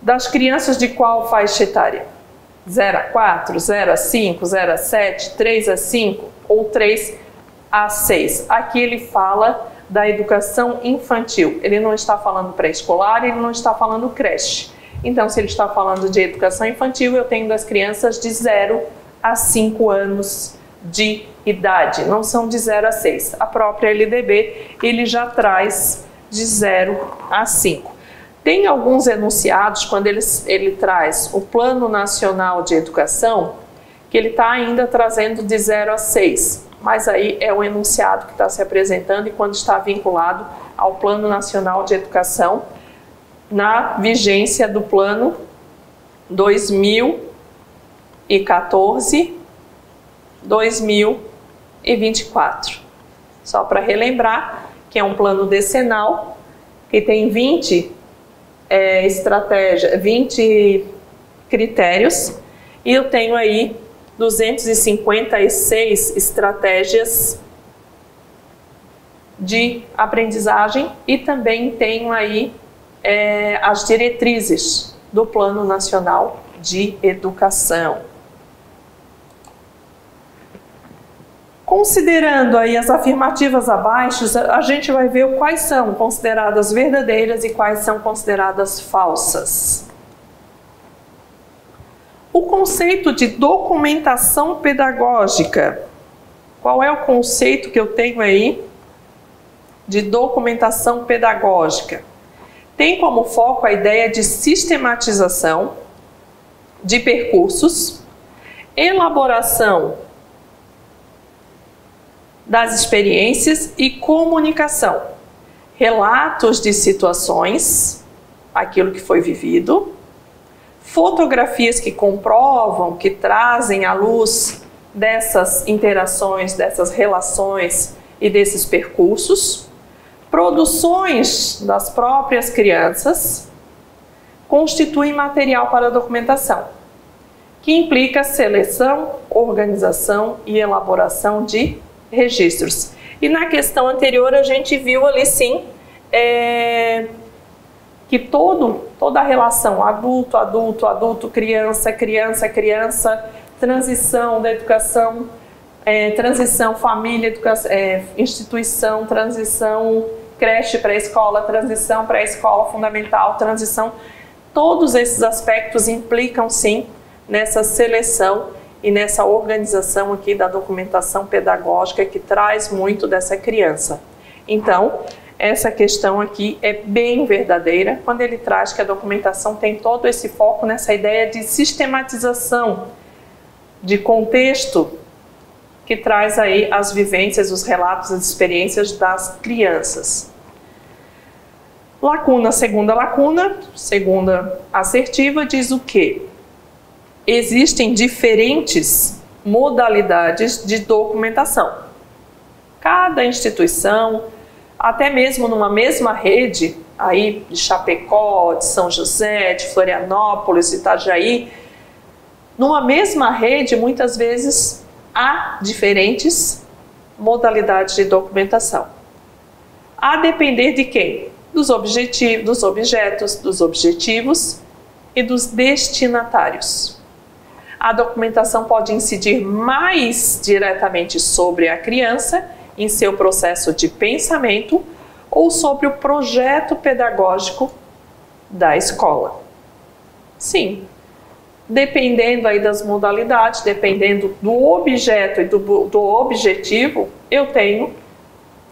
Das crianças de qual faixa etária? 0 a 4, 0 a 5, 0 a 7, 3 a 5 ou 3 a 6. Aqui ele fala da educação infantil. Ele não está falando pré-escolar, ele não está falando creche. Então, se ele está falando de educação infantil, eu tenho das crianças de 0 a 5 anos de idade, não são de 0 a 6. A própria LDB, ele já traz de 0 a 5. Tem alguns enunciados, quando ele, ele traz o Plano Nacional de Educação, que ele está ainda trazendo de 0 a 6, mas aí é o enunciado que está se apresentando e quando está vinculado ao Plano Nacional de Educação, na vigência do Plano 2014-2024. Só para relembrar que é um plano decenal que tem 20 é, estratégia, 20 critérios e eu tenho aí 256 estratégias de aprendizagem e também tenho aí é, as diretrizes do Plano Nacional de Educação. Considerando aí as afirmativas abaixo, a gente vai ver quais são consideradas verdadeiras e quais são consideradas falsas. O conceito de documentação pedagógica. Qual é o conceito que eu tenho aí de documentação pedagógica? Tem como foco a ideia de sistematização de percursos, elaboração das experiências e comunicação, relatos de situações, aquilo que foi vivido, fotografias que comprovam, que trazem à luz dessas interações, dessas relações e desses percursos, produções das próprias crianças constituem material para documentação, que implica seleção, organização e elaboração de registros. E na questão anterior a gente viu ali sim é, que todo, toda a relação adulto, adulto, adulto, criança, criança, criança, transição da educação, é, transição família, educação, é, instituição, transição creche para escola, transição para escola fundamental, transição, todos esses aspectos implicam sim nessa seleção e nessa organização aqui da documentação pedagógica que traz muito dessa criança. Então, essa questão aqui é bem verdadeira quando ele traz que a documentação tem todo esse foco nessa ideia de sistematização, de contexto que traz aí as vivências, os relatos, as experiências das crianças. Lacuna, segunda lacuna, segunda assertiva, diz o quê? existem diferentes modalidades de documentação. Cada instituição, até mesmo numa mesma rede, aí de Chapecó, de São José, de Florianópolis, de Itajaí, numa mesma rede, muitas vezes há diferentes modalidades de documentação. A depender de quem? Dos objetivos, dos objetos, dos objetivos e dos destinatários a documentação pode incidir mais diretamente sobre a criança em seu processo de pensamento ou sobre o projeto pedagógico da escola. Sim, dependendo aí das modalidades, dependendo do objeto e do, do objetivo, eu tenho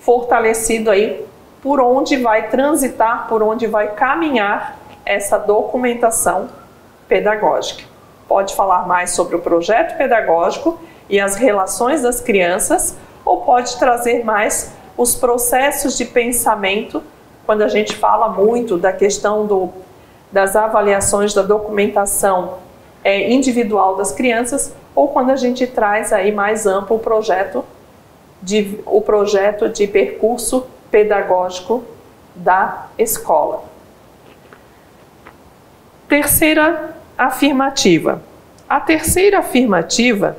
fortalecido aí por onde vai transitar, por onde vai caminhar essa documentação pedagógica. Pode falar mais sobre o projeto pedagógico e as relações das crianças, ou pode trazer mais os processos de pensamento, quando a gente fala muito da questão do, das avaliações da documentação é, individual das crianças, ou quando a gente traz aí mais amplo o projeto de, o projeto de percurso pedagógico da escola. Terceira afirmativa. A terceira afirmativa,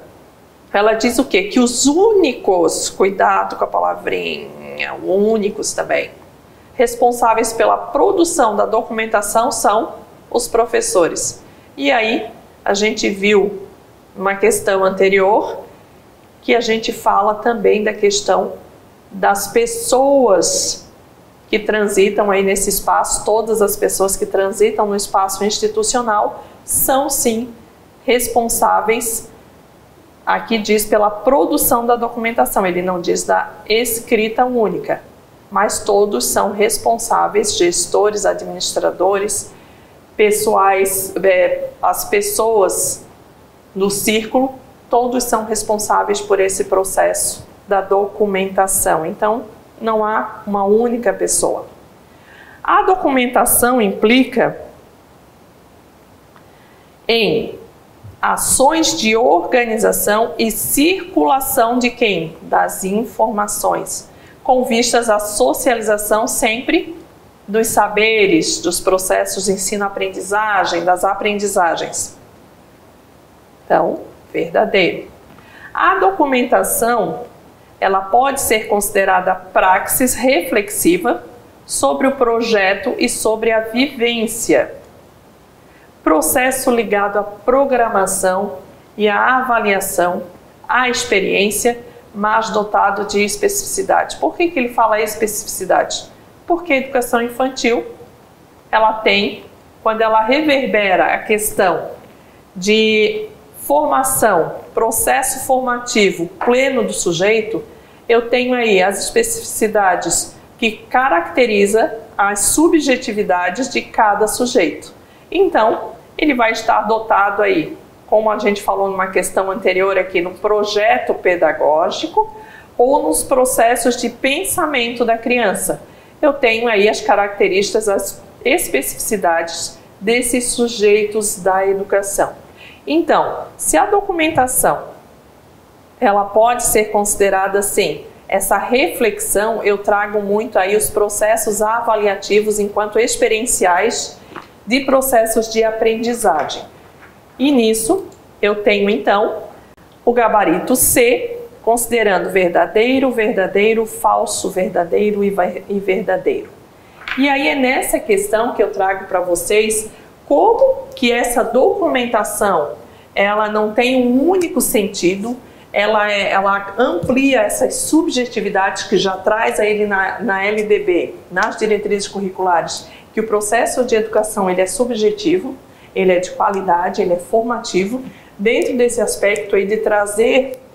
ela diz o quê? Que os únicos, cuidado com a palavrinha, únicos também, responsáveis pela produção da documentação são os professores. E aí, a gente viu uma questão anterior que a gente fala também da questão das pessoas que transitam aí nesse espaço, todas as pessoas que transitam no espaço institucional são sim responsáveis. Aqui diz pela produção da documentação, ele não diz da escrita única, mas todos são responsáveis, gestores, administradores, pessoais, é, as pessoas no círculo, todos são responsáveis por esse processo da documentação. Então, não há uma única pessoa. A documentação implica em ações de organização e circulação de quem? Das informações, com vistas à socialização sempre dos saberes, dos processos de ensino-aprendizagem, das aprendizagens. Então, verdadeiro. A documentação, ela pode ser considerada praxis reflexiva sobre o projeto e sobre a vivência. Processo ligado à programação e à avaliação, à experiência, mas dotado de especificidade. Por que, que ele fala especificidade? Porque a educação infantil, ela tem, quando ela reverbera a questão de formação, processo formativo pleno do sujeito, eu tenho aí as especificidades que caracteriza as subjetividades de cada sujeito. Então, ele vai estar dotado aí, como a gente falou numa questão anterior aqui, no projeto pedagógico ou nos processos de pensamento da criança. Eu tenho aí as características, as especificidades desses sujeitos da educação. Então, se a documentação ela pode ser considerada assim, essa reflexão eu trago muito aí os processos avaliativos enquanto experienciais de processos de aprendizagem. E nisso eu tenho então o gabarito C, considerando verdadeiro, verdadeiro, falso, verdadeiro e verdadeiro. E aí é nessa questão que eu trago para vocês como que essa documentação ela não tem um único sentido, ela, é, ela amplia essas subjetividades que já traz a ele na, na LDB, nas diretrizes curriculares, que o processo de educação ele é subjetivo, ele é de qualidade, ele é formativo, dentro desse aspecto aí de trazer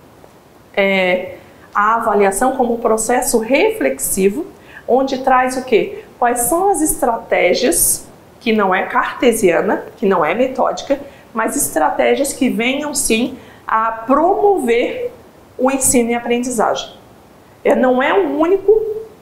é, a avaliação como um processo reflexivo, onde traz o que? Quais são as estratégias que não é cartesiana, que não é metódica, mas estratégias que venham sim a promover o ensino e aprendizagem. É, não é um único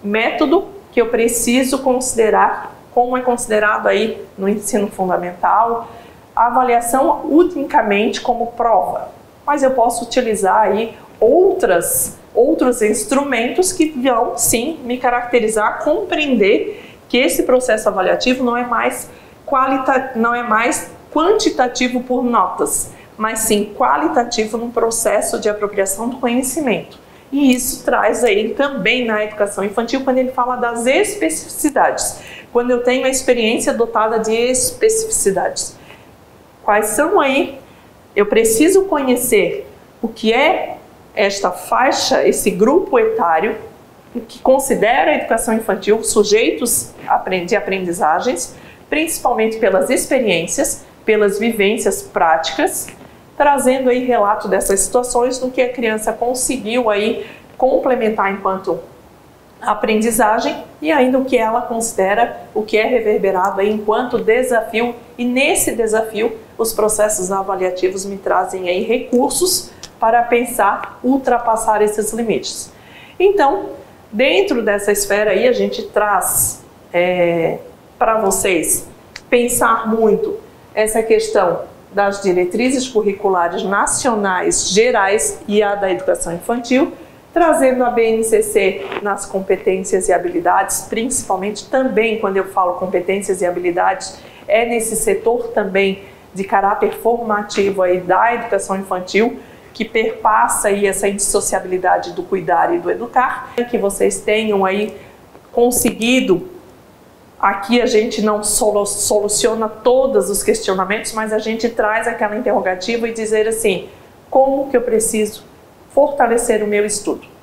método que eu preciso considerar, como é considerado aí no ensino fundamental, a avaliação unicamente como prova, mas eu posso utilizar aí outras outros instrumentos que vão sim me caracterizar, compreender que esse processo avaliativo não é mais qualita não é mais quantitativo por notas, mas sim qualitativo no processo de apropriação do conhecimento. E isso traz aí também na educação infantil quando ele fala das especificidades. Quando eu tenho a experiência dotada de especificidades. Quais são aí? Eu preciso conhecer o que é esta faixa, esse grupo etário que considera a educação infantil sujeitos de aprendizagens, principalmente pelas experiências, pelas vivências práticas, trazendo aí relato dessas situações no que a criança conseguiu aí complementar enquanto aprendizagem e ainda o que ela considera o que é reverberado aí enquanto desafio. E nesse desafio os processos avaliativos me trazem aí recursos para pensar ultrapassar esses limites. Então, Dentro dessa esfera aí, a gente traz é, para vocês pensar muito essa questão das diretrizes curriculares nacionais gerais e a da educação infantil, trazendo a BNCC nas competências e habilidades, principalmente também quando eu falo competências e habilidades, é nesse setor também de caráter formativo aí da educação infantil, que perpassa aí essa indissociabilidade do cuidar e do educar, que vocês tenham aí conseguido Aqui a gente não soluciona todos os questionamentos, mas a gente traz aquela interrogativa e dizer assim: como que eu preciso fortalecer o meu estudo?